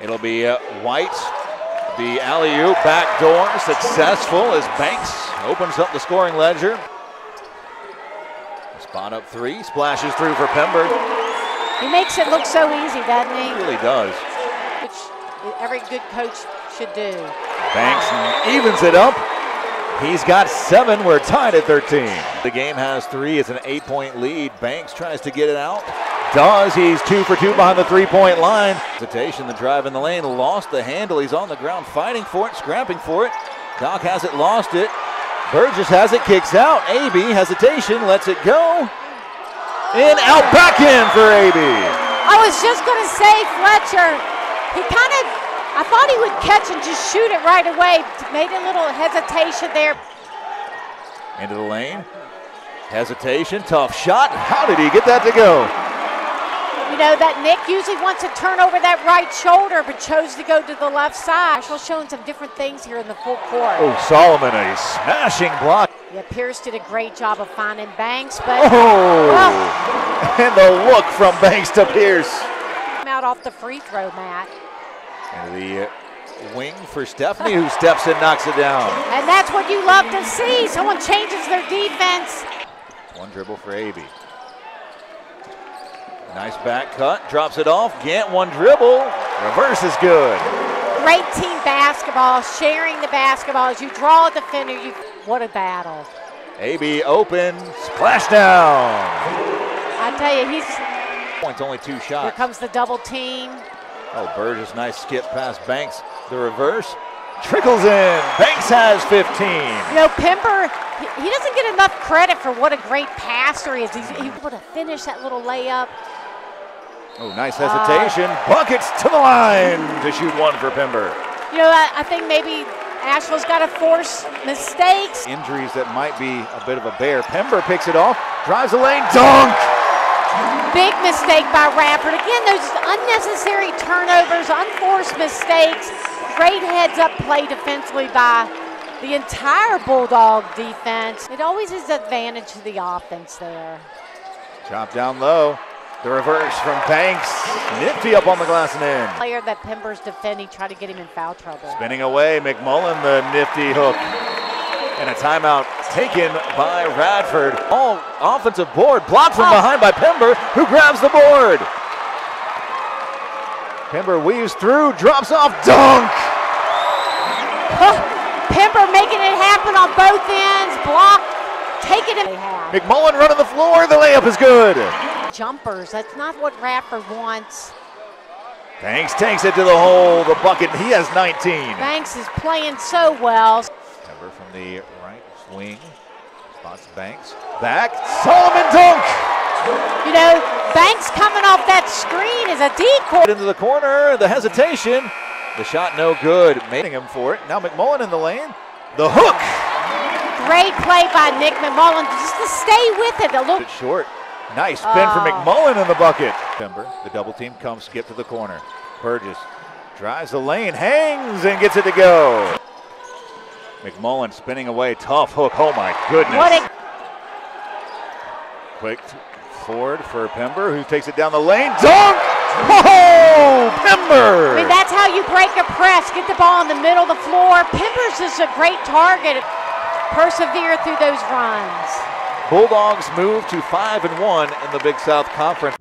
It'll be uh, White. The alley oop back door successful as Banks opens up the scoring ledger. Spot up three, splashes through for Pember. He makes it look so easy, doesn't he? He really does. Which every good coach should do. Banks evens it up. He's got seven. We're tied at 13. The game has three. It's an eight point lead. Banks tries to get it out. Does. He's two for two behind the three point line. Hesitation, the drive in the lane. Lost the handle. He's on the ground fighting for it, scrapping for it. Doc has it, lost it. Burgess has it, kicks out. AB, hesitation, lets it go. In, out, back in for AB. I was just going to say, Fletcher, he kind of, I thought he would catch and just shoot it right away. Made a little hesitation there. Into the lane. Hesitation, tough shot. How did he get that to go? You know that Nick usually wants to turn over that right shoulder, but chose to go to the left side. Marshall showing some different things here in the full court. Oh, Solomon, a smashing block. Yeah, Pierce did a great job of finding Banks, but oh, well, oh! and the look from Banks to Pierce. Out off the free throw mat. And the uh, wing for Stephney, who steps and knocks it down. And that's what you love to see. Someone changes their defense. One dribble for AB. Nice back cut, drops it off. Gant one dribble. Reverse is good. Great team basketball, sharing the basketball. As you draw a defender, you what a battle. AB open, splash down. I tell you, he's points only two shots. Here comes the double team. Oh, Burgess, nice skip past Banks. The reverse trickles in. Banks has 15. You know, Pember, he, he doesn't get enough credit for what a great passer he is. He's able to finish that little layup. Oh, nice hesitation. Uh, Buckets to the line to shoot one for Pember. You know, I, I think maybe Asheville's got to force mistakes. Injuries that might be a bit of a bear. Pember picks it off, drives the lane, dunk! Big mistake by Radford. Again, those unnecessary turnovers, unforced mistakes. Great heads up play defensively by the entire Bulldog defense. It always is advantage to the offense there. Chop down low. The reverse from Banks. Nifty up on the glass and in. Player that Pember's defending, try to get him in foul trouble. Spinning away, McMullen, the nifty hook. And a timeout taken by Radford. All offensive board blocked from oh. behind by Pember, who grabs the board. Pember weaves through, drops off, dunk! Pember making it happen on both ends, block, taking it. McMullen running the floor, the layup is good jumpers. That's not what Radford wants. Banks takes it to the hole, the bucket. He has 19. Banks is playing so well. Cover from the right wing. Spots Banks. Back. Solomon dunk. You know, Banks coming off that screen is a decoy. Into the corner. The hesitation. The shot no good. Mating him for it. Now McMullen in the lane. The hook. Great play by Nick McMullen just to stay with it. A little bit short. Nice spin oh. for ah. McMullen in the bucket. Remember, the double team comes, skip to the corner. Burgess drives the lane, hangs, and gets it to go. McMullen spinning away, tough hook. Oh my goodness. What a quick forward for Pember, who takes it down the lane. Dunk! Oh, Pember! I mean, that's how you break a press. Get the ball in the middle of the floor. Pember's is a great target. Persevere through those runs. Bulldogs move to 5 and 1 in the Big South Conference.